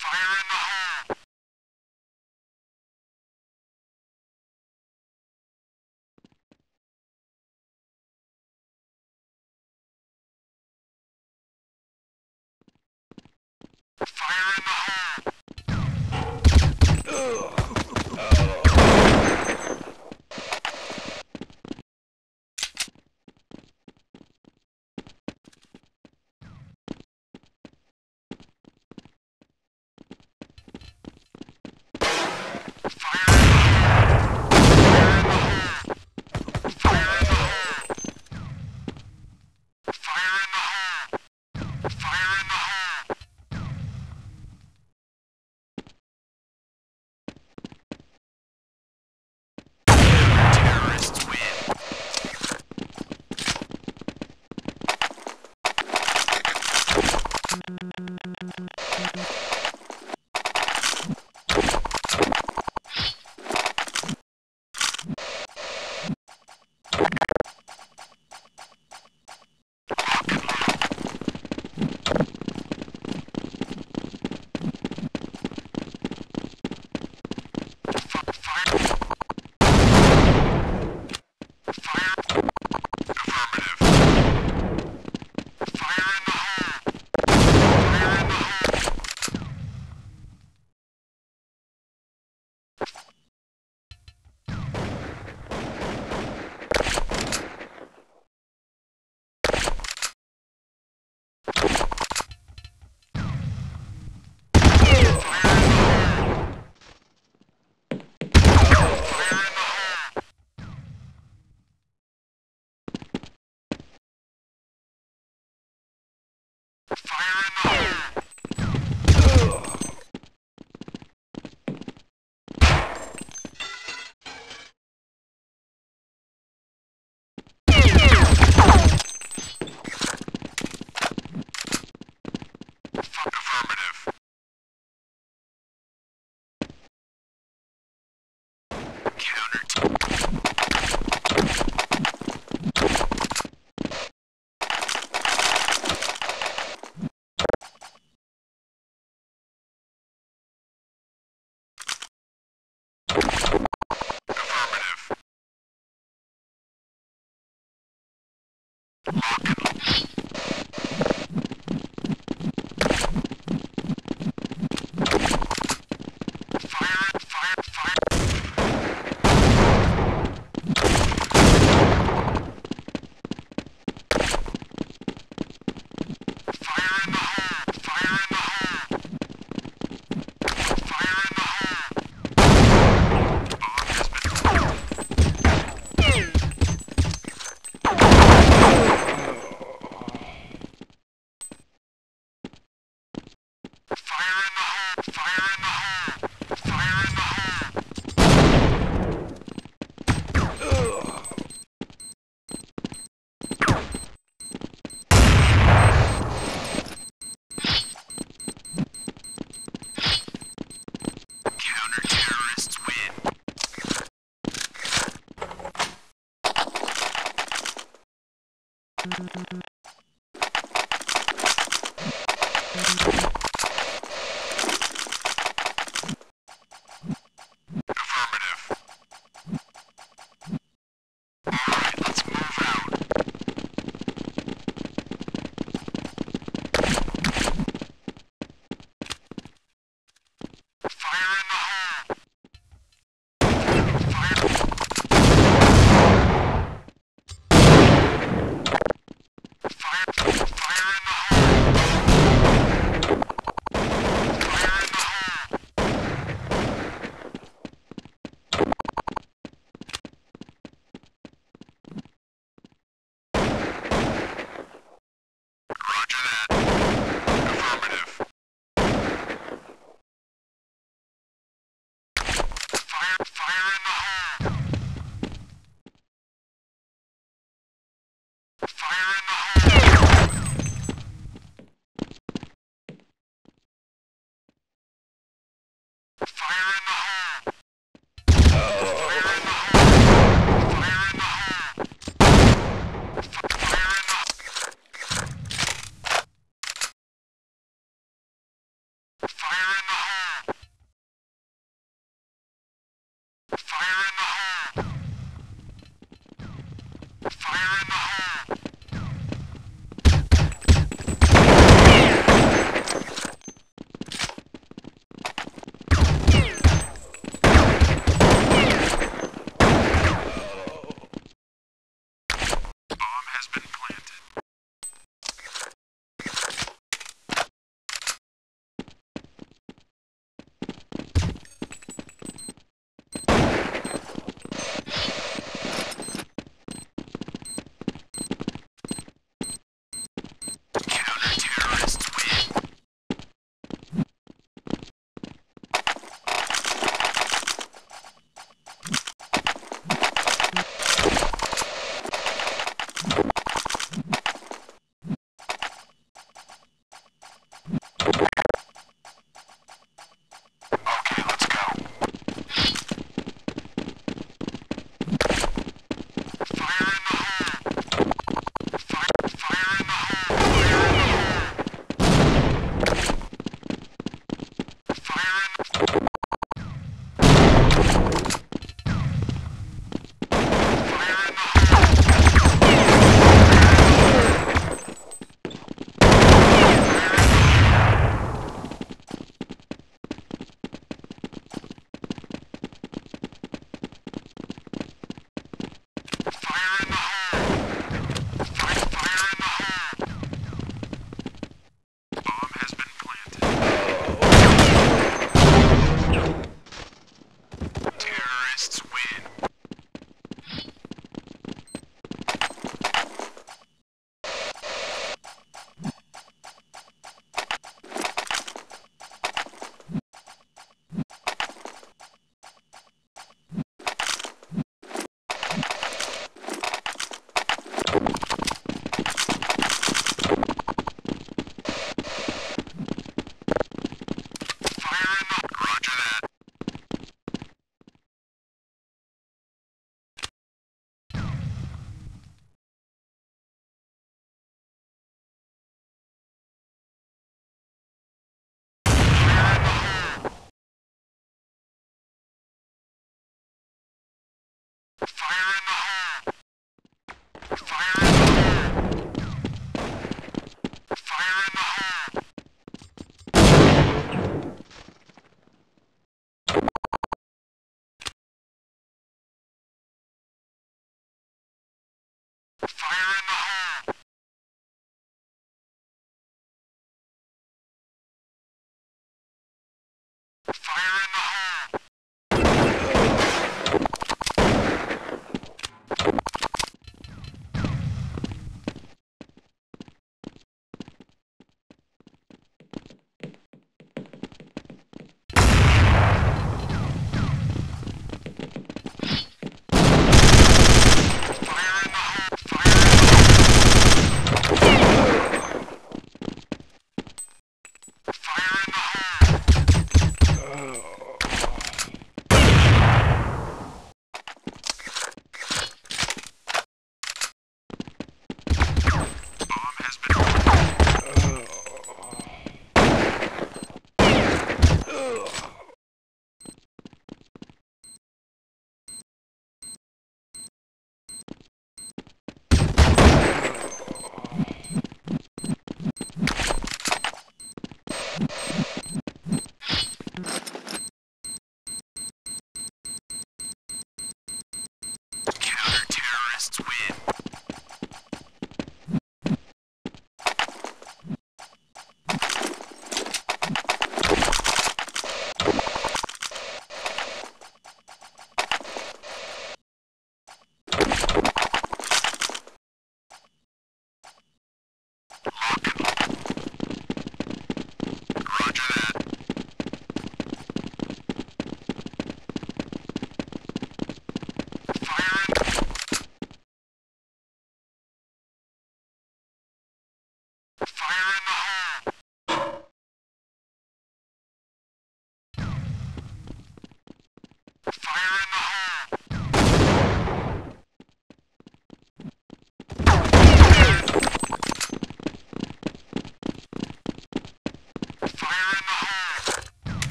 Fire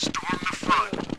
Terrorists